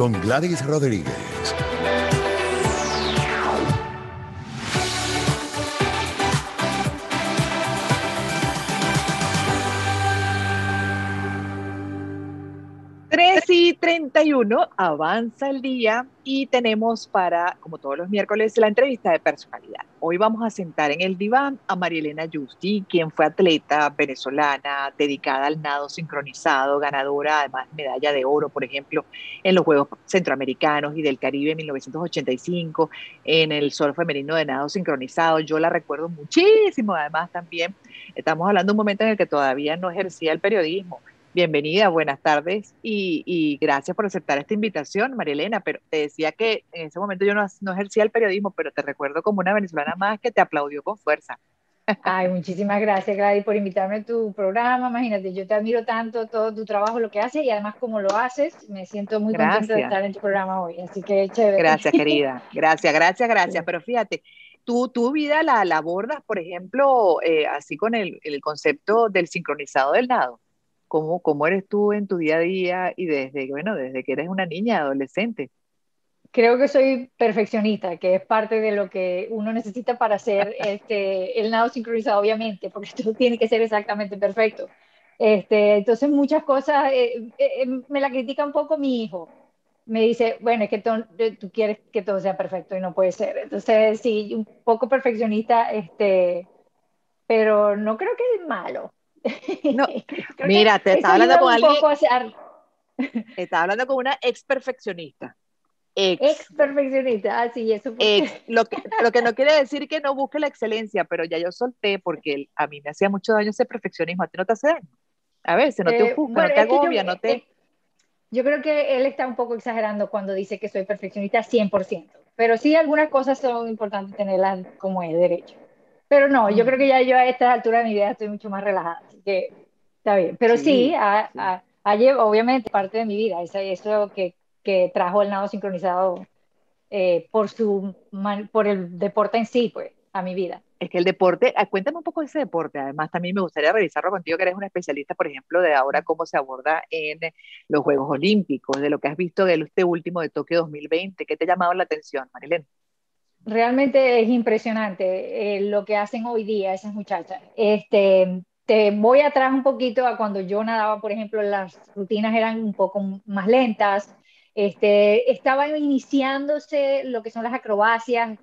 con Gladys Rodríguez. 31 avanza el día y tenemos para, como todos los miércoles, la entrevista de personalidad. Hoy vamos a sentar en el diván a Marielena Justi, quien fue atleta venezolana dedicada al nado sincronizado, ganadora además medalla de oro, por ejemplo, en los Juegos Centroamericanos y del Caribe en 1985, en el sol femenino de nado sincronizado. Yo la recuerdo muchísimo, además también estamos hablando de un momento en el que todavía no ejercía el periodismo Bienvenida, buenas tardes y, gracias por aceptar esta invitación, María Elena. Pero te decía que en ese momento yo no, ejercía el periodismo, pero te recuerdo como una venezolana más que te aplaudió con fuerza. Ay, muchísimas gracias, Gladys, por invitarme a tu programa. Imagínate, yo te admiro tanto todo tu trabajo, lo que haces y además como lo haces, me siento muy contenta de estar en tu programa hoy. Así que chévere. Gracias, querida. Gracias, gracias, gracias. Pero fíjate, tú, tu vida la, abordas, por ejemplo, eh, así con el, el concepto del sincronizado del nado cómo, cómo eres tú en tu día a día y desde, bueno, desde que eres una niña, adolescente. Creo que soy perfeccionista, que es parte de lo que uno necesita para hacer este, el nado sincronizado, obviamente, porque esto tiene que ser exactamente perfecto. Este, entonces, muchas cosas, eh, eh, eh, me la critica un poco mi hijo. Me dice, bueno, es que tú, quieres que todo sea perfecto y no puede ser. Entonces, sí, un poco perfeccionista, este, pero no creo que es malo. No, mira, te estaba hablando con alguien. Estaba hablando con una ex perfeccionista. Ex, perfeccionista, así ah, eso. lo, que, lo que no quiere decir que no busque la excelencia, pero ya yo solté porque a mí me hacía mucho daño ese perfeccionismo. ¿A ti no te hace daño? A veces, no te eh, no te agobia, no te. Eh, yo creo que él está un poco exagerando cuando dice que soy perfeccionista 100%, pero sí algunas cosas son importantes tenerlas como es derecho. Pero no, yo creo que ya yo a esta altura de mi vida estoy mucho más relajada, así que está bien. Pero sí, ha, obviamente parte de mi vida, eso, eso que, que trajo el nado sincronizado eh, por, su, por el deporte en sí, pues, a mi vida. Es que el deporte, ah, cuéntame un poco de ese deporte, además también me gustaría revisarlo contigo, que eres una especialista, por ejemplo, de ahora cómo se aborda en los Juegos Olímpicos, de lo que has visto de este último de Tokio 2020, ¿qué te ha llamado la atención, Marilena? realmente es impresionante eh, lo que hacen hoy día esas muchachas. Este, voy atrás un poquito a cuando yo nadaba, por ejemplo, las rutinas eran un poco más lentas. Este, estaban iniciándose lo que son las acrobacias.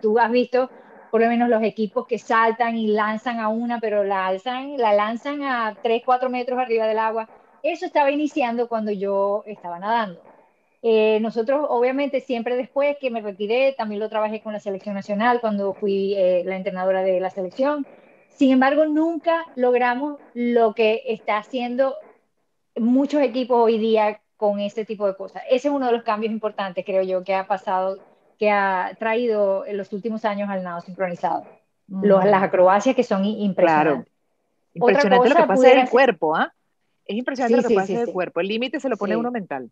Tú has visto por lo menos los equipos que saltan y lanzan a una, pero la alzan, la lanzan a 3, 4 metros arriba del agua. Eso estaba iniciando cuando yo estaba nadando. Eh, nosotros, obviamente, siempre después que me retiré, también lo trabajé con la selección nacional cuando fui eh, la entrenadora de la selección. Sin embargo, nunca logramos lo que está haciendo muchos equipos hoy día con este tipo de cosas. Ese es uno de los cambios importantes, creo yo, que ha pasado, que ha traído en los últimos años al nado sincronizado. las acrobacias que son impresionantes. Claro. Impresionante lo que pasa en el cuerpo, ¿ah? Es impresionante lo que pasa en el cuerpo. El límite se lo pone uno mental.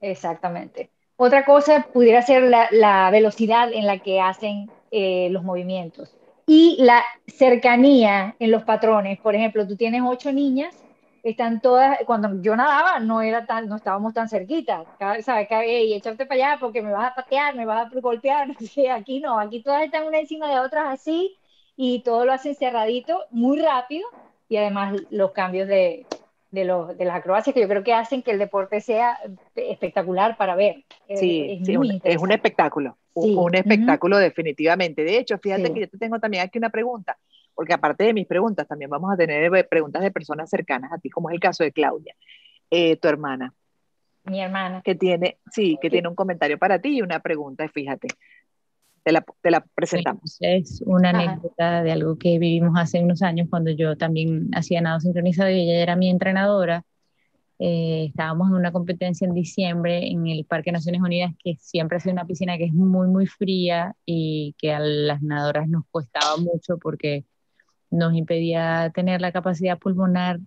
Exactamente. Otra cosa pudiera ser la, velocidad en la que hacen eh, los movimientos y la cercanía en los patrones. Por ejemplo, tú tienes ocho niñas, están todas, cuando yo nadaba no era tan, no estábamos tan cerquitas, ¿sabes? Y echarte para allá porque me vas a patear, me vas a golpear. Aquí no, aquí todas están una encima de otras así y todo lo hacen cerradito, muy rápido y además los cambios de, de, los, de las acrobacias que yo creo que hacen que el deporte sea espectacular para ver. Sí, es, un, es un, espectáculo, un, espectáculo definitivamente. De hecho, fíjate que yo te tengo también aquí una pregunta, porque aparte de mis preguntas, también vamos a tener eh, preguntas de personas cercanas a ti, como es el caso de Claudia, eh, tu hermana. Mi hermana. Que tiene, sí, que tiene un comentario para ti y una pregunta, fíjate te la, te la presentamos. Es una anécdota de algo que vivimos hace unos años cuando yo también hacía nado sincronizado y ella era mi entrenadora. Eh, estábamos en una competencia en diciembre en el Parque Naciones Unidas, que siempre ha sido una piscina que es muy, muy fría y que a las nadadoras nos costaba mucho porque nos impedía tener la capacidad pulmonar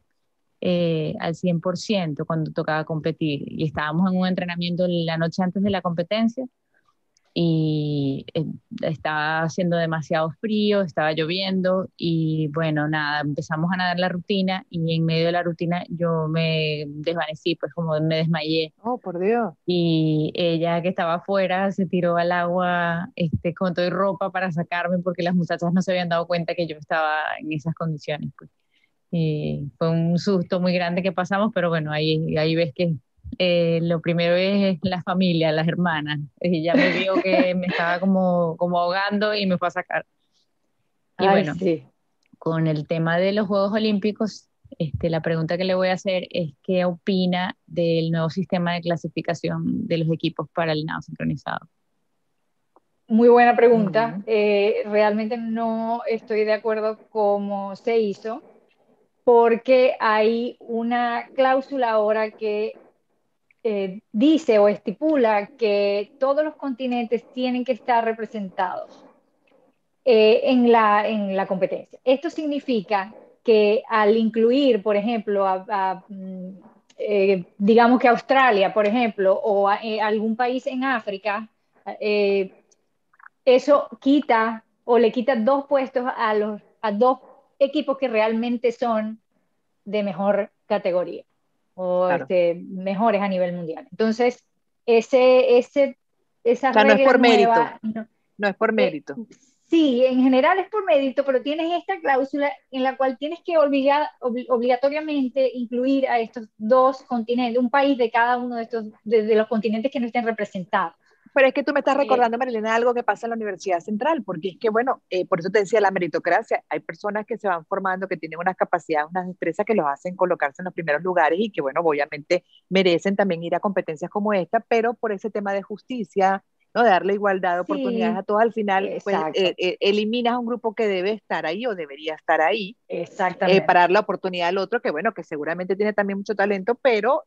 eh, al 100% cuando tocaba competir. Y estábamos en un entrenamiento la noche antes de la competencia y eh, estaba haciendo demasiado frío, estaba lloviendo y bueno, nada, empezamos a nadar la rutina y en medio de la rutina yo me desvanecí, pues como me desmayé. Oh, por Dios. Y ella que estaba afuera se tiró al agua este, con toda ropa para sacarme porque las muchachas no se habían dado cuenta que yo estaba en esas condiciones. Pues. Y fue un susto muy grande que pasamos, pero bueno, ahí, ahí ves que eh, lo primero es la familia, las hermanas. Ella me vio que me estaba como, como ahogando y me fue a sacar. Y bueno, con el tema de los Juegos Olímpicos, este, la pregunta que le voy a hacer es qué opina del nuevo sistema de clasificación de los equipos para el nado sincronizado. Muy buena pregunta. Eh, realmente no estoy de acuerdo cómo se hizo, porque hay una cláusula ahora que eh, dice o estipula que todos los continentes tienen que estar representados eh, en, la, en la competencia. Esto significa que al incluir, por ejemplo, a, mm, eh, digamos que Australia, por ejemplo, o algún país en África, eso quita o le quita dos puestos a, los, a dos equipos que realmente son de mejor categoría o este, mejores a nivel mundial. Entonces, ese, ese, esa no es por mérito. No, es por eh, mérito. sí, en general es por mérito, pero tienes esta cláusula en la cual tienes que obligar, obligatoriamente incluir a estos dos continentes, un país de cada uno de estos, de los continentes que no estén representados. Pero es que tú me estás recordando, Marilena, algo que pasa en la Universidad Central, porque es que, bueno, eh, por eso te decía la meritocracia, hay personas que se van formando, que tienen unas capacidades, unas destrezas que los hacen colocarse en los primeros lugares y que, bueno, obviamente merecen también ir a competencias como esta, pero por ese tema de justicia, ¿no? de darle igualdad de oportunidades a todos, al final pues, eh, eh, eliminas a un grupo que debe estar ahí o debería estar ahí, Exactamente. para dar la oportunidad al otro, que bueno, que seguramente tiene también mucho talento, pero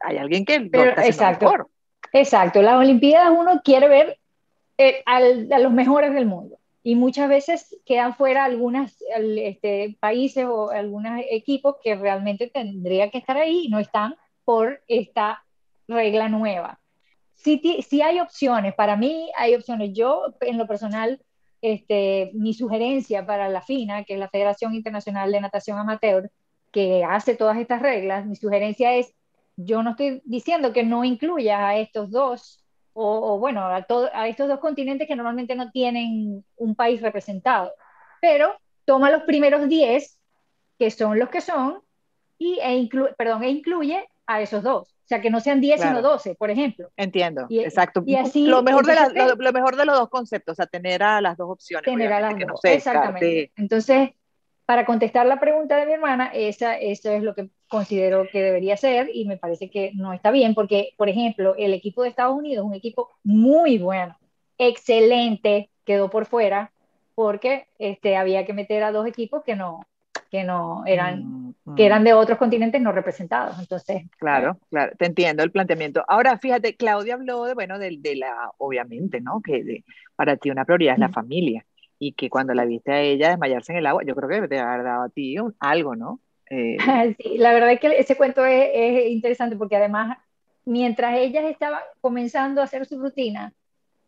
hay alguien que lo está exacto. mejor. Exacto, las Olimpiadas uno quiere ver eh, a los mejores del mundo y muchas veces quedan fuera algunos este, países o algunos equipos que realmente tendrían que estar ahí y no están por esta regla nueva. Si hay opciones, para mí hay opciones. Yo, en lo personal, este, mi sugerencia para la FINA, que es la Federación Internacional de Natación Amateur, que hace todas estas reglas, mi sugerencia es yo no estoy diciendo que no incluya a estos dos, o, bueno, a, a estos dos continentes que normalmente no tienen un país representado, pero toma los primeros 10, que son los que son, y, e, perdón, e incluye a esos dos. O sea, que no sean 10 sino 12, por ejemplo. Entiendo, exacto. Y así, lo, mejor de lo, mejor de los dos conceptos, o sea, tener a las dos opciones. Tener a las dos, exactamente. Entonces, para contestar la pregunta de mi hermana, esa, eso es lo que considero que debería ser y me parece que no está bien porque, por ejemplo, el equipo de Estados Unidos es un equipo muy bueno, excelente, quedó por fuera porque este, había que meter a dos equipos que no, que no eran, mm, mm. que eran de otros continentes no representados. Entonces, claro, claro, te entiendo el planteamiento. Ahora, fíjate, Claudia habló de, bueno, de, de la, obviamente, ¿no? Que de, para ti una prioridad es la familia y que cuando la viste a ella desmayarse en el agua, yo creo que te ha dado a ti algo, ¿no? Eh, sí, la verdad es que ese cuento es, interesante porque además, mientras ella estaba comenzando a hacer su rutina,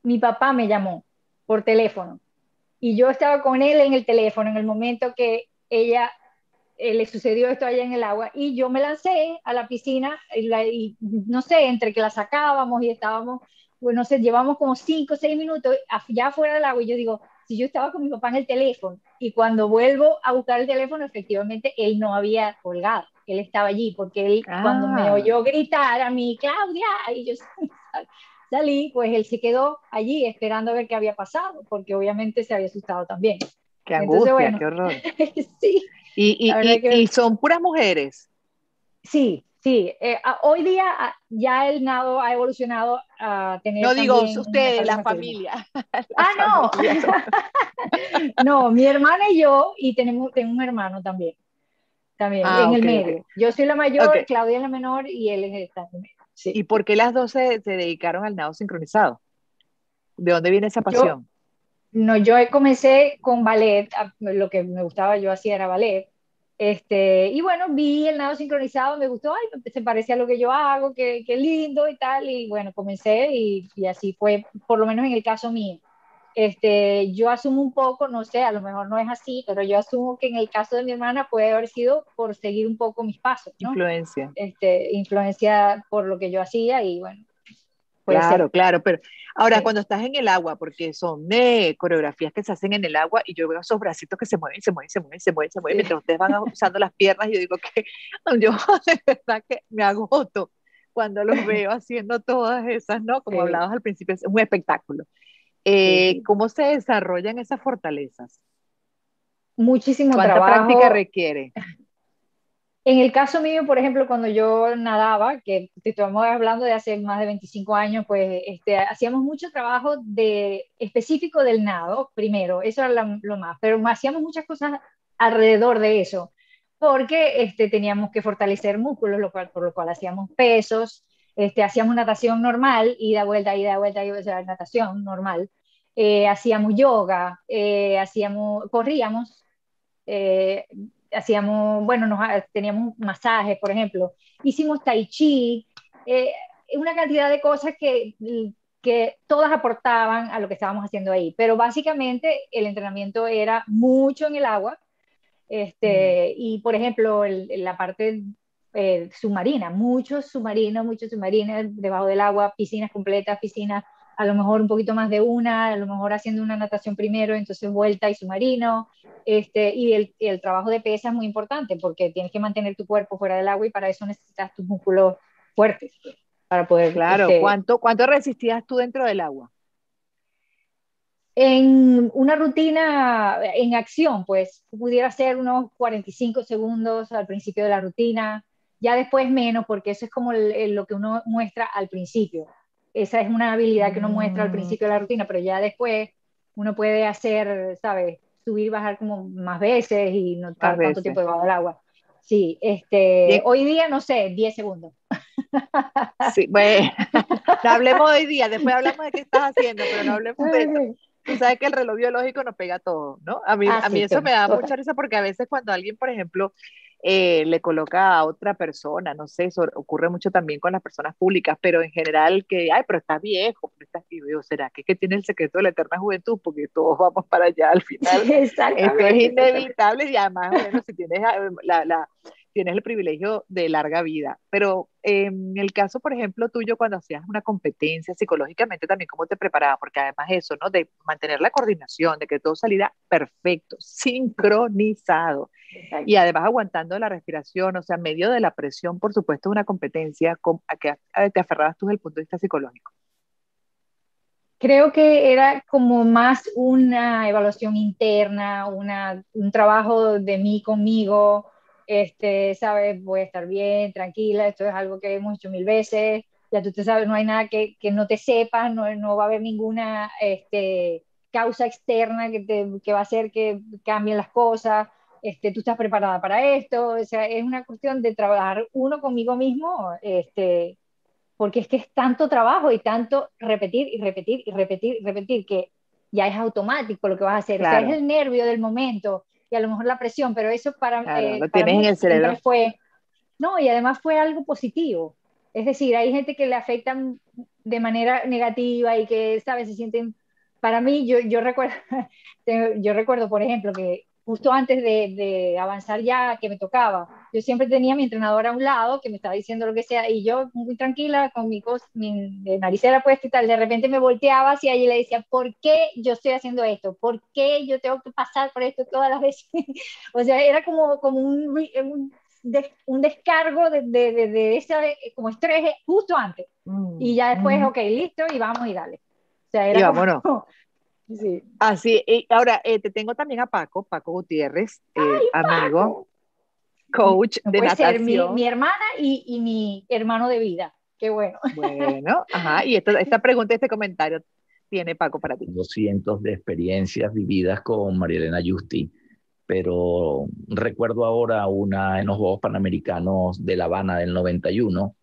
mi papá me llamó por teléfono y yo estaba con él en el teléfono en el momento que ella eh, le sucedió esto allá en el agua y yo me lancé a la piscina y, no sé, entre que la sacábamos y estábamos, pues no sé, llevamos como cinco o seis minutos ya fuera del agua y yo digo, si yo estaba con mi papá en el teléfono y cuando vuelvo a buscar el teléfono, efectivamente él no había colgado, él estaba allí, porque él cuando me ah. oyó gritar a mí, Claudia, y yo salí, pues él se quedó allí esperando a ver qué había pasado, porque obviamente se había asustado también. Qué angustia, qué horror. sí. Y, y, y son puras mujeres. Sí, Sí, eh, hoy día ya el nado ha evolucionado a tener. No digo ustedes, la familia. ah, no. no, mi hermana y yo, y tenemos, tengo un hermano también. También, ah, en el medio. Yo soy la mayor, Claudia es la menor y él es el medio. ¿Y por qué las dos se, dedicaron al nado sincronizado? ¿De dónde viene esa pasión? no, yo comencé con ballet, lo que me gustaba yo hacía era ballet, Este, y bueno, vi el nado sincronizado, me gustó, ay, se parecía a lo que yo hago, qué, qué lindo y tal, y bueno, comencé y, y, así fue, por lo menos en el caso mío. Este, yo asumo un poco, no sé, a lo mejor no es así, pero yo asumo que en el caso de mi hermana puede haber sido por seguir un poco mis pasos, ¿no? Influencia. Este, influencia por lo que yo hacía y bueno, Claro, claro, pero ahora cuando estás en el agua, porque son de coreografías que se hacen en el agua y yo veo esos bracitos que se mueven, se mueven, se mueven, se mueven, se mueven, mientras ustedes van usando las piernas, yo digo que yo de verdad que me agoto cuando los veo haciendo todas esas, ¿no? Como hablabas al principio, es un espectáculo. Eh, ¿Cómo se desarrollan esas fortalezas? Muchísimo ¿Cuánta trabajo. práctica requiere? En el caso mío, por ejemplo, cuando yo nadaba, que te estamos hablando de hace más de 25 años, pues este, hacíamos mucho trabajo de, específico del nado, primero, eso era lo, más, pero hacíamos muchas cosas alrededor de eso, porque este, teníamos que fortalecer músculos, lo cual, por lo cual hacíamos pesos, este, hacíamos natación normal, ida, vuelta, ida, vuelta, ida, sea, natación normal, eh, hacíamos yoga, eh, hacíamos, corríamos, eh, hacíamos, bueno, nos, teníamos masajes, por ejemplo, hicimos tai chi, eh, una cantidad de cosas que, que todas aportaban a lo que estábamos haciendo ahí, pero básicamente el entrenamiento era mucho en el agua, este, mm. y por ejemplo, el, la parte eh, submarina, muchos submarinos, muchos submarinos debajo del agua, piscinas completas, piscinas a lo mejor un poquito más de una, a lo mejor haciendo una natación primero, entonces vuelta y submarino, este, y el, el, trabajo de pesa es muy importante porque tienes que mantener tu cuerpo fuera del agua y para eso necesitas tus músculos fuertes para poder... Claro, este, ¿cuánto, ¿cuánto resistías tú dentro del agua? En una rutina en acción, pues pudiera ser unos 45 segundos al principio de la rutina, ya después menos, porque eso es como lo que uno muestra al principio esa es una habilidad que uno muestra al mm. principio de la rutina, pero ya después uno puede hacer, ¿sabes? Subir, bajar como más veces y no estar tanto tiempo debajo del agua. Sí, este, hoy día no sé, 10 segundos. Sí, bueno, no hablemos hoy día, después hablamos de qué estás haciendo, pero no hablemos de eso. Tú sabes que el reloj biológico nos pega todo, ¿no? A mí, ah, a mí eso me da mucha risa porque a veces cuando alguien, por ejemplo, eh, le coloca a otra persona, no sé, eso ocurre mucho también con las personas públicas, pero en general que, ay, pero estás viejo, pero estás vivo, ¿será que, que tiene el secreto de la eterna juventud? Porque todos vamos para allá al final. Esto es inevitable y además, bueno, si tienes ah, la, la tienes el privilegio de larga vida. Pero en el caso, por ejemplo, tuyo, cuando hacías una competencia psicológicamente también, ¿cómo te preparabas? Porque además eso, ¿no? De mantener la coordinación, de que todo saliera perfecto, sincronizado. Y además aguantando la respiración, o sea, medio de la presión, por supuesto, una competencia, ¿a qué te aferrabas tú desde el punto de vista psicológico? Creo que era como más una evaluación interna, una, un trabajo de mí conmigo, este, sabes, voy a estar bien, tranquila, esto es algo que hemos hecho mil veces, ya tú te sabes, no hay nada que, que no te sepas, no, no, va a haber ninguna este, causa externa que, te, que va a hacer que cambien las cosas, este, tú estás preparada para esto, o sea, es una cuestión de trabajar uno conmigo mismo, este, porque es que es tanto trabajo y tanto repetir y repetir y repetir y repetir que ya es automático lo que vas a hacer, o sea, es el nervio del momento, y a lo mejor la presión, pero eso para, eh, lo tienes en el cerebro. fue, no, y además fue algo positivo. Es decir, hay gente que le afectan de manera negativa y que, ¿sabes? Se sienten, para mí, yo, yo, recuerdo, yo recuerdo, por ejemplo, que justo antes de, de, avanzar ya que me tocaba, yo siempre tenía a mi entrenador a un lado que me estaba diciendo lo que sea y yo muy tranquila con mi, mi naricera puesta y tal, de repente me volteaba hacia ella y le decía, ¿por qué yo estoy haciendo esto? ¿Por qué yo tengo que pasar por esto todas las veces? o sea, era como, como un, un, un descargo de, de, de, ese como estrés justo antes. Mm, y ya después, mm. ok, listo y vamos y dale. O sea, era como, Sí. Así, y ahora eh, te tengo también a Paco, Paco Gutiérrez, eh, amigo, coach de natación. mi, mi, hermana y, y, mi hermano de vida. Qué bueno. Bueno, ajá, y esta, esta pregunta, este comentario tiene Paco para ti. Cientos de experiencias vividas con María Elena Justi, pero recuerdo ahora una en los Juegos Panamericanos de La Habana del 91,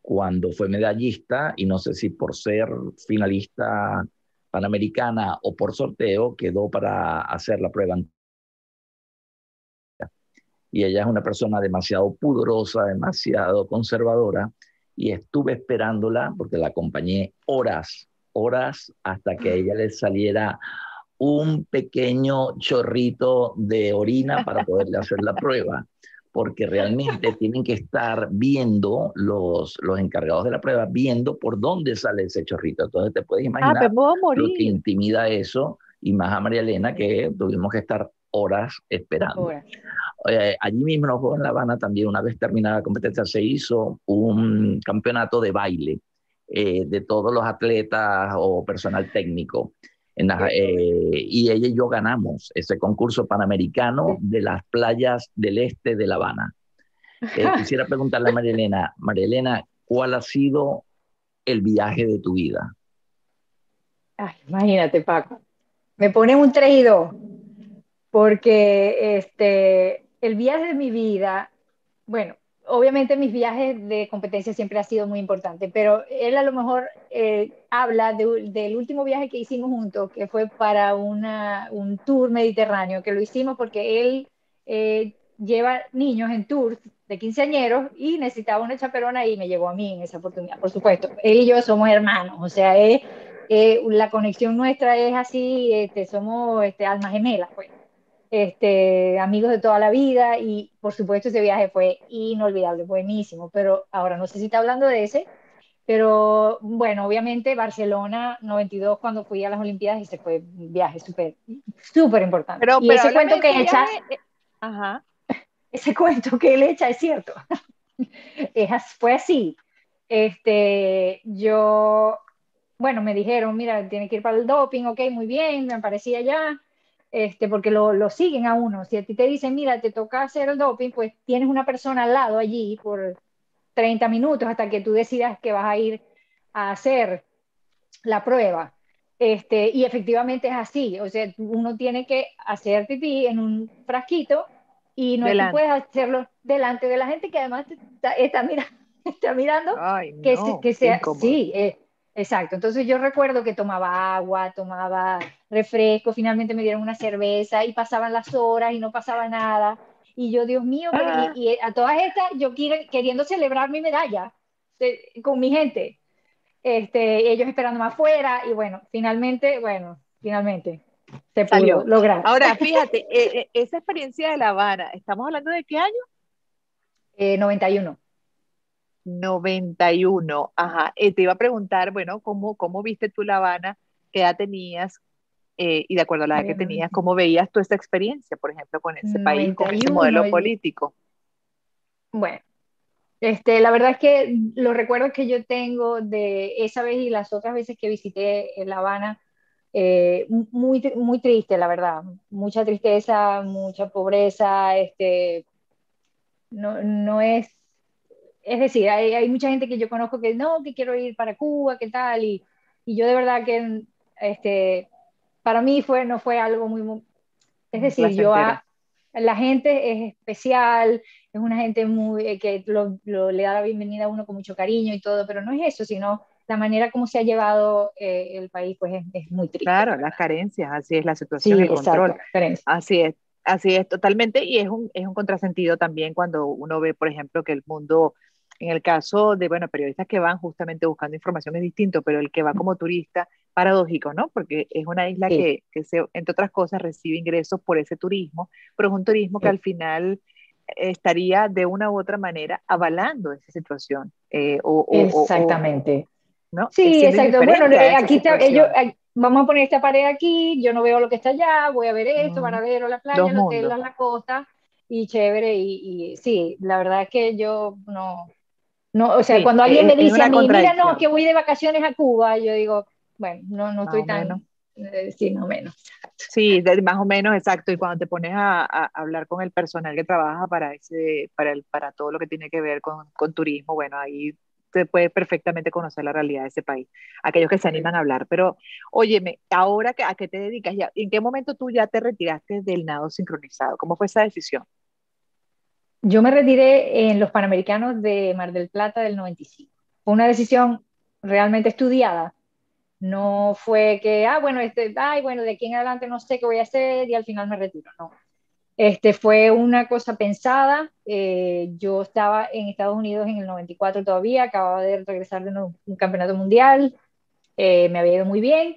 cuando fue medallista y no sé si por ser finalista Panamericana o por sorteo quedó para hacer la prueba. y ella es una persona demasiado pudorosa, demasiado conservadora, y estuve esperándola porque la acompañé horas, horas hasta que a ella le saliera un pequeño chorrito de orina para poderle hacer la prueba, porque realmente tienen que estar viendo los, los encargados de la prueba, viendo por dónde sale ese chorrito. Entonces te puedes ah, imaginar lo que intimida eso, y más a María Elena, que tuvimos que estar horas esperando. Eh, allí mismo en La Habana también, una vez terminada la competencia, se hizo un campeonato de baile eh, de todos los atletas o personal técnico. Eh, y ella y yo ganamos ese concurso panamericano de las playas del este de La Habana. quisiera preguntarle a María Elena, María Elena, ¿cuál ha sido el viaje de tu vida? imagínate, Paco. Me pone un 3 y 2, porque este, el viaje de mi vida, bueno, obviamente mis viajes de competencia siempre ha sido muy importante, pero él a lo mejor eh, habla del último viaje que hicimos juntos, que fue para un tour mediterráneo, que lo hicimos porque él eh, lleva niños en tours de quinceañeros y necesitaba una chaperona y me llevó a mí en esa oportunidad, por supuesto. Él y yo somos hermanos, o sea, la conexión nuestra es así, este, somos este, almas gemelas, pues este, amigos de toda la vida y por supuesto ese viaje fue inolvidable, buenísimo, pero ahora no sé si está hablando de ese, pero bueno, obviamente Barcelona 92 cuando fui a las Olimpiadas, ese fue un viaje súper, súper importante. Pero, y ese cuento que echa, eh, ajá. ese cuento que él echa es cierto, es, fue así. Este, yo, bueno, me dijeron, mira, tiene que ir para el doping, ok, muy bien, me parecía ya este, porque lo, lo, siguen a uno. Si a ti te dicen, mira, te toca hacer el doping, pues tienes una persona al lado allí por 30 minutos hasta que tú decidas que vas a ir a hacer la prueba. Este, y efectivamente es así, o sea, uno tiene que hacer pipí en un frasquito y no puedes hacerlo delante de la gente que además está, está, está mirando que, que sea, sí, eh, Exacto, entonces yo recuerdo que tomaba agua, tomaba refresco, finalmente me dieron una cerveza y pasaban las horas y no pasaba nada. Y yo, Dios mío, ah. y, a todas estas, yo queriendo celebrar mi medalla con mi gente, este, ellos esperando afuera y bueno, finalmente, bueno, finalmente se pudo lograr. Ahora, fíjate, e, e, esa experiencia de La Habana, ¿estamos hablando de qué año? Eh, 91. 91, ajá. Eh, te iba a preguntar, bueno, ¿cómo, cómo viste tú La Habana? ¿Qué edad tenías? Eh, y de acuerdo a la edad que tenías, ¿cómo veías tú esta experiencia, por ejemplo, con ese país, con ese modelo político? Bueno, este, la verdad es que los recuerdos que yo tengo de esa vez y las otras veces que visité La Habana, eh, muy, muy triste, la verdad. Mucha tristeza, mucha pobreza. Este, no, no es es decir, hay, hay, mucha gente que yo conozco que no, que quiero ir para Cuba, qué tal, y, y yo de verdad que este, para mí fue, no fue algo muy, es decir, yo la gente es especial, es una gente muy, eh, que lo, le da la bienvenida a uno con mucho cariño y todo, pero no es eso, sino la manera como se ha llevado eh, el país, pues es, es, muy triste. Claro, las carencias, así es la situación, el control. así es, así es totalmente, y es un, es un contrasentido también cuando uno ve, por ejemplo, que el mundo en el caso de, bueno, periodistas que van justamente buscando información es distinto, pero el que va como turista, paradójico, ¿no? Porque es una isla que, que se, entre otras cosas, recibe ingresos por ese turismo, pero es un turismo que al final estaría de una u otra manera avalando esa situación. Eh, o, Exactamente. ¿no? Sí, exacto. Bueno, aquí está, ellos, vamos a poner esta pared aquí, yo no veo lo que está allá, voy a ver esto, van a ver la playa, el hotel, la costa, y chévere, y, y sí, la verdad es que yo no, no, o sea, cuando alguien me dice a mí, mira, no, que voy de vacaciones a Cuba, yo digo, bueno, no, no estoy tan... Eh, sí, no menos. Sí, más o menos, exacto. Y cuando te pones a, a, hablar con el personal que trabaja para, ese, para, el, para todo lo que tiene que ver con, con turismo, bueno, ahí se puede perfectamente conocer la realidad de ese país, aquellos que se animan a hablar. Pero, óyeme, ahora ¿a qué te dedicas? Ya, ¿En qué momento tú ya te retiraste del nado sincronizado? ¿Cómo fue esa decisión? Yo me retiré en los Panamericanos de Mar del Plata del 95. Fue una decisión realmente estudiada. No fue que, ah, bueno, este, ay, bueno, de aquí en adelante no sé qué voy a hacer y al final me retiro. No. Este, fue una cosa pensada. Eh, yo estaba en Estados Unidos en el 94 todavía, acababa de regresar de un, campeonato mundial, eh, me había ido muy bien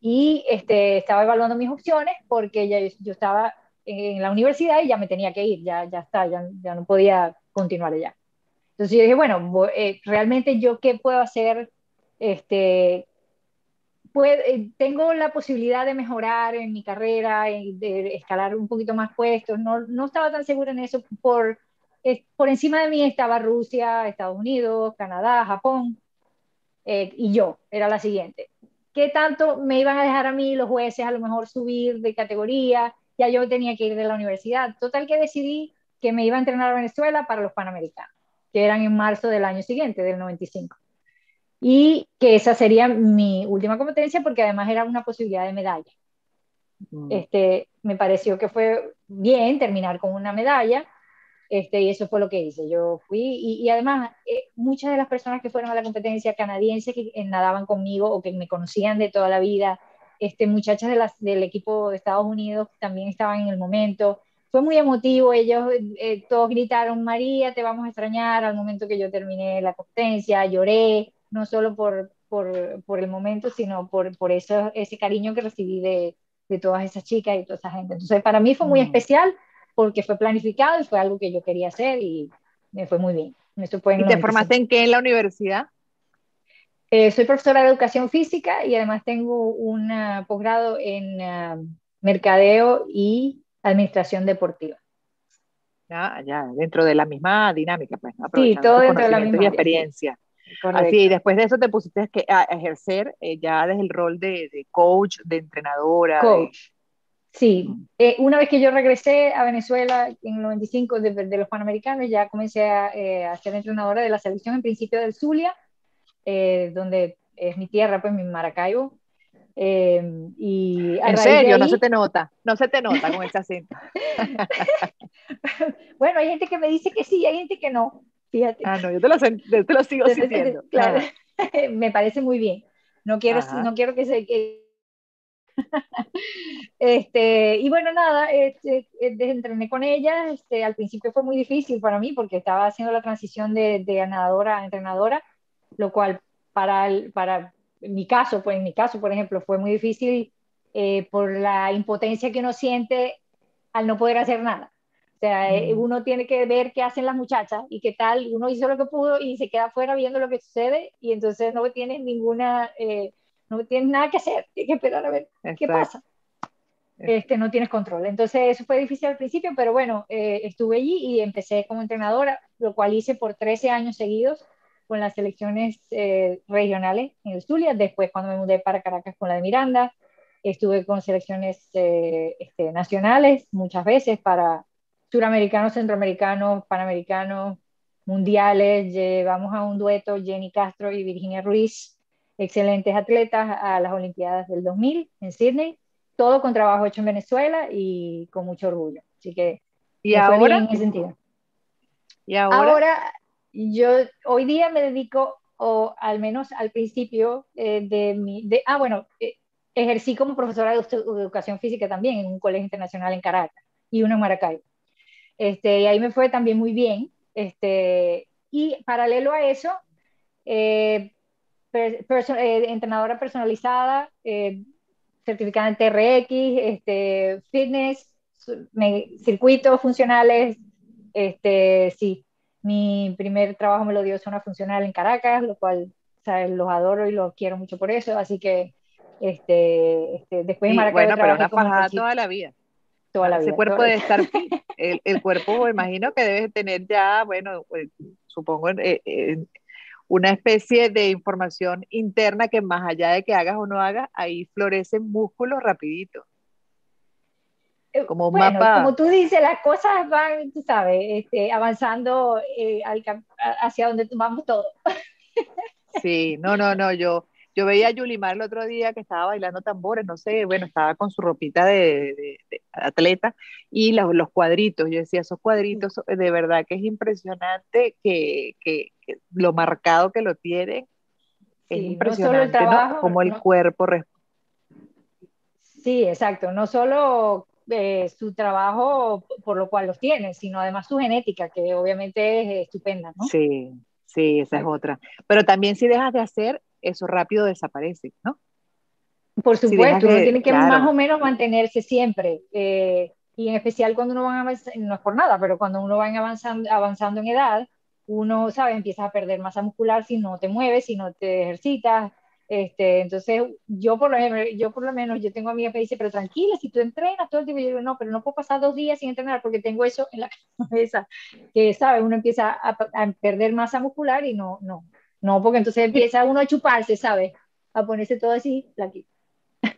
y este, estaba evaluando mis opciones porque ya yo estaba en la universidad y ya me tenía que ir, ya, ya está, ya, ya no podía continuar allá. Entonces yo dije, bueno, eh, realmente yo qué puedo hacer, este, eh, tengo la posibilidad de mejorar en mi carrera, de escalar un poquito más puestos, no, no estaba tan segura en eso, por, eh, por encima de mí estaba Rusia, Estados Unidos, Canadá, Japón, y yo, era la siguiente. ¿Qué tanto me iban a dejar a mí los jueces a lo mejor subir de categoría? Ya yo tenía que ir de la universidad. Total que decidí que me iba a entrenar a Venezuela para los Panamericanos que eran en marzo del año siguiente, del 95. Y que esa sería mi última competencia porque además era una posibilidad de medalla. Mm. Este, me pareció que fue bien terminar con una medalla este, y eso fue lo que hice. Yo fui y, además eh, muchas de las personas que fueron a la competencia canadiense que nadaban conmigo o que me conocían de toda la vida, este, muchachas de las, del equipo de Estados Unidos también estaban en el momento fue muy emotivo, ellos eh, todos gritaron, María, te vamos a extrañar al momento que yo terminé la competencia, lloré, no solo por, por, por el momento, sino por, por eso, ese cariño que recibí de, de, todas esas chicas y toda esa gente. Entonces, para mí fue muy mm. especial porque fue planificado y fue algo que yo quería hacer y me fue muy bien. ¿Y te formaste en qué en la universidad? Eh, soy profesora de educación física y además tengo un posgrado en ah, mercadeo y administración deportiva. Ya, ya, dentro de la misma dinámica, pues. Sí, todo dentro de la misma experiencia. Así, y después de eso te pusiste que a ejercer eh, ya desde el rol de, coach, de entrenadora. Coach. Sí, mm. eh, una vez que yo regresé a Venezuela en el 95 de, de los Panamericanos, ya comencé a, eh, a, ser entrenadora de la selección en principio del Zulia, donde es mi tierra, pues mi Maracaibo, Em, y en serio, no se te nota, no se te nota con ese acento. bueno, hay gente que me dice que sí, hay gente que no. Fíjate. Ah, no, yo te lo, te lo sigo sintiendo. Claro, me parece muy bien. No quiero, no quiero que se... Que... este, y bueno, nada, este, entrené con ella. Este, al principio fue muy difícil para mí porque estaba haciendo la transición de, de nadadora a entrenadora, lo cual para, para mi caso, pues en mi caso, por ejemplo, fue muy difícil eh, por la impotencia que uno siente al no poder hacer nada. O sea, eh, uno tiene que ver qué hacen las muchachas y qué tal, uno hizo lo que pudo y se queda afuera viendo lo que sucede y entonces no tienes ninguna, eh, no tienes nada que hacer, tienes que esperar a ver qué pasa. Este, no tienes control. Entonces eso fue difícil al principio, pero bueno, estuve allí y empecé como entrenadora, lo cual hice por 13 años seguidos con las selecciones eh, regionales en el Zulia, después cuando me mudé para Caracas con la de Miranda, estuve con selecciones eh, este, nacionales muchas veces para suramericanos, centroamericanos, panamericanos, mundiales, llevamos a un dueto Jenny Castro y Virginia Ruiz, excelentes atletas a las Olimpiadas del 2000 en Sydney, todo con trabajo hecho en Venezuela y con mucho orgullo. Así que ¿Y ahora? en ese sentido. ¿Y ahora? ahora yo hoy día me dedico, o al menos al principio eh, de mi, ah, bueno, eh, ejercí como profesora de educación física también en un colegio internacional en Caracas y uno en Maracaibo. Este, y ahí me fue también muy bien. Este, y paralelo a eso, eh, entrenadora personalizada, certificada en TRX, este, fitness, circuitos funcionales, este, sí, mi primer trabajo me lo dio Zona Funcional en Caracas, lo cual los adoro y los quiero mucho por eso, así que este, este después de Maracaibo Bueno, pero una fajada toda la vida. Toda la vida. Ese cuerpo debe estar el, el, cuerpo, imagino que debe tener ya, bueno, pues, supongo, eh, eh, una especie de información interna que más allá de que hagas o no hagas, ahí florecen músculos rapidito. Eh, como bueno, Como tú dices, las cosas van, tú sabes, este, avanzando eh, hacia donde vamos todos. Sí, no, no, no, yo, yo veía a Yulimar el otro día que estaba bailando tambores, no sé, bueno, estaba con su ropita de, atleta y los, los, cuadritos, yo decía, esos cuadritos, de verdad que es impresionante que, que, lo marcado que lo tienen, es impresionante, ¿no? Como el cuerpo Sí, exacto, no solo eh, su trabajo por lo cual los tiene, sino además su genética, que obviamente es estupenda, ¿no? Sí, sí, esa es otra. Pero también si dejas de hacer, eso rápido desaparece, ¿no? Por supuesto, uno tiene que más o menos mantenerse siempre. Eh, y en especial cuando uno va avanzando, no es por nada, pero cuando uno va avanzando, avanzando en edad, uno, ¿sabes? Empieza a perder masa muscular si no te mueves, si no te ejercitas. Este, entonces, yo por, lo, yo por lo menos, yo tengo amigas que dicen, pero tranquila, si tú entrenas todo el tiempo, yo digo, no, pero no puedo pasar dos días sin entrenar porque tengo eso en la cabeza, que, ¿sabes? Uno empieza a, perder masa muscular y no, no, no, porque entonces empieza uno a chuparse, ¿sabes? A ponerse todo así, flaquito.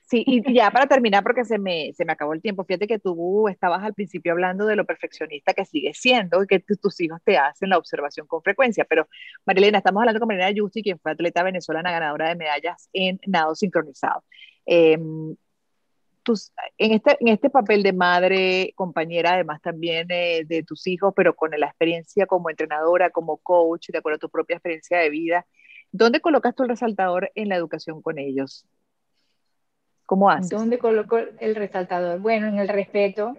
Sí, y ya para terminar, porque se me, se me acabó el tiempo, fíjate que tú estabas al principio hablando de lo perfeccionista que sigue siendo y que tus hijos te hacen la observación con frecuencia, pero Marilena, estamos hablando con Marilena Justi, quien fue atleta venezolana ganadora de medallas en nado sincronizado. Em, en, este, en este papel de madre, compañera, además también eh, de tus hijos, pero con la experiencia como entrenadora, como coach, de acuerdo a tu propia experiencia de vida, ¿dónde colocas el resaltador en la educación con ellos? ¿Cómo? ¿Dónde coloco el resaltador? Bueno, en el respeto,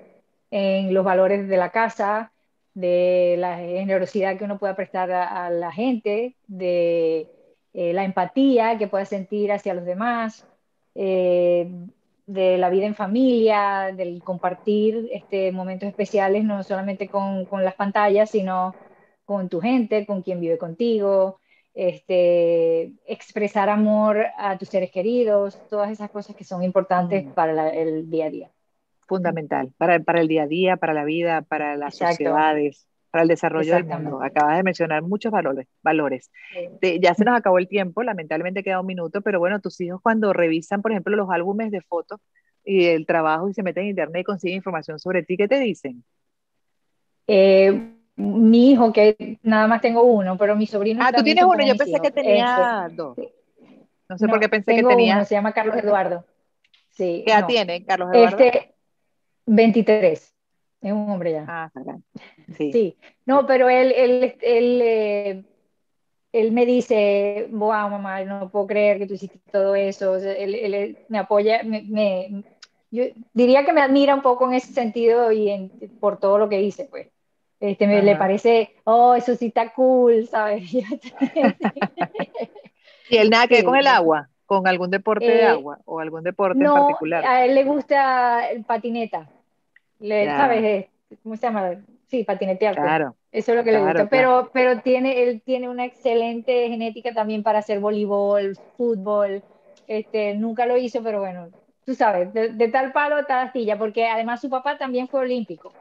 en los valores de la casa, de la generosidad que uno pueda prestar a, la gente, de eh, la empatía que pueda sentir hacia los demás, eh, de la vida en familia, del compartir este, momentos especiales, no solamente con, con, las pantallas, sino con tu gente, con quien vive contigo, este, expresar amor a tus seres queridos, todas esas cosas que son importantes mm. para el día a día. Fundamental, para, para, el día a día, para la vida, para las sociedades, para el desarrollo del mundo. Acabas de mencionar muchos valores. valores. ya se nos acabó el tiempo, lamentablemente queda un minuto, pero bueno, tus hijos cuando revisan, por ejemplo, los álbumes de fotos y el trabajo y se meten en internet y consiguen información sobre ti, ¿qué te dicen? Eh, mi hijo, que nada más tengo uno, pero mi sobrino. Ah, tú tienes uno, yo pensé que tenía este, dos. No sé por qué pensé que tenía. Uno, se llama Carlos Eduardo. Sí, ¿Qué edad tiene Carlos Eduardo? Este, 23. Es un hombre ya. Ah, sí. sí. No, pero él, él, él, eh, él me dice, wow, mamá, no puedo creer que tú hiciste todo eso. él, él, me apoya, me, me, yo diría que me admira un poco en ese sentido y en, por todo lo que hice, pues. Este, me, le parece, oh, eso sí está cool, ¿sabes? ¿Y él nada que ver con el agua? ¿Con algún deporte de eh, agua o algún deporte en particular? A él le gusta el patineta. Le, ¿Sabes? ¿Cómo se llama? Sí, patinetear. Claro. Eso es lo que le gusta. Pero, pero tiene, él tiene una excelente genética también para hacer voleibol, fútbol. Este, nunca lo hizo, pero bueno, tú sabes, de, de tal palo a tal astilla, porque además su papá también fue olímpico.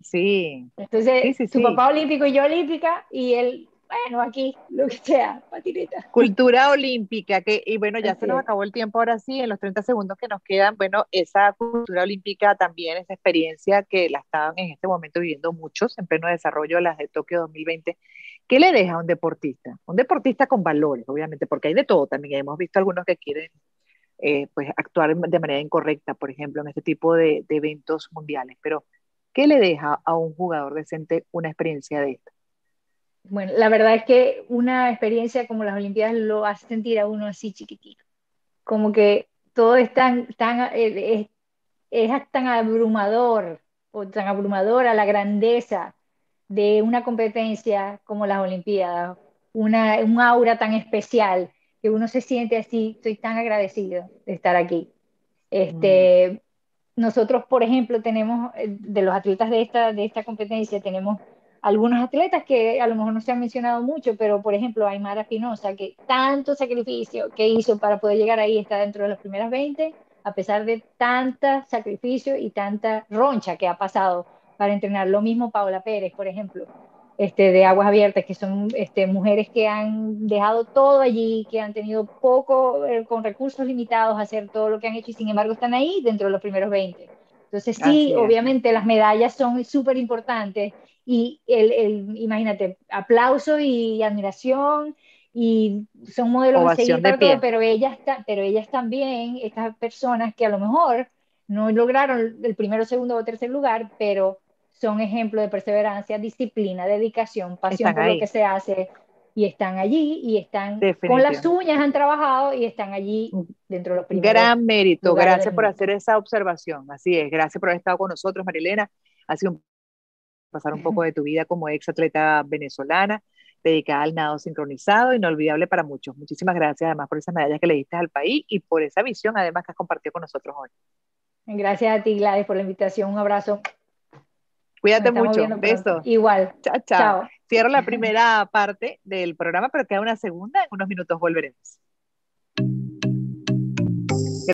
Sí. Entonces, su papá olímpico y yo olímpica, y él, bueno, aquí, lo que sea, patineta. Cultura olímpica, que, y bueno, ya se nos acabó el tiempo ahora sí, en los 30 segundos que nos quedan, bueno, esa cultura olímpica también, esa experiencia que la estaban en este momento viviendo muchos en pleno desarrollo, las de Tokio 2020. ¿Qué le deja a un deportista? Un deportista con valores, obviamente, porque hay de todo también. Hemos visto algunos que quieren eh, pues, actuar de manera incorrecta, por ejemplo, en este tipo de, de eventos mundiales, pero ¿Qué le deja a un jugador decente una experiencia de esta? Bueno, la verdad es que una experiencia como las Olimpiadas lo hace sentir a uno así chiquitito. Como que todo es tan, tan, eh, es, es tan abrumador o tan abrumadora la grandeza de una competencia como las Olimpiadas, una, un aura tan especial que uno se siente así, estoy tan agradecido de estar aquí. Este, nosotros, por ejemplo, tenemos eh, de los atletas de esta, de esta competencia, tenemos algunos atletas que a lo mejor no se han mencionado mucho, pero por ejemplo, Aymara Espinosa, que tanto sacrificio que hizo para poder llegar ahí, está dentro de las primeras 20, a pesar de tanta sacrificio y tanta roncha que ha pasado para entrenar. Lo mismo Paola Pérez, por ejemplo, este, de Aguas Abiertas, que son este, mujeres que han dejado todo allí, que han tenido poco, eh, con recursos limitados, hacer todo lo que han hecho y sin embargo están ahí dentro de los primeros 20. Entonces sí, obviamente las medallas son súper importantes y el, el, imagínate, aplauso y admiración y son modelos a seguir para todo, pero ellas, pero ellas también, estas personas que a lo mejor no lograron el primero, segundo o tercer lugar, pero son ejemplos de perseverancia, disciplina, dedicación, pasión por lo que se hace. y están allí y están con las uñas han trabajado y están allí dentro de los primeros. Gran mérito, gracias por hacer esa observación. Así es, gracias por haber estado con nosotros, Marilena. Ha sido un pasar un poco de tu vida como ex atleta venezolana, dedicada al nado sincronizado, inolvidable para muchos. Muchísimas gracias además por esas medallas que le diste al país y por esa visión además que has compartido con nosotros hoy. Gracias a ti, Gladys, por la invitación. Un abrazo. Cuídate mucho. Besos. Igual. chao. chao. Cierro la primera parte del programa, pero queda una segunda. En unos minutos volveremos.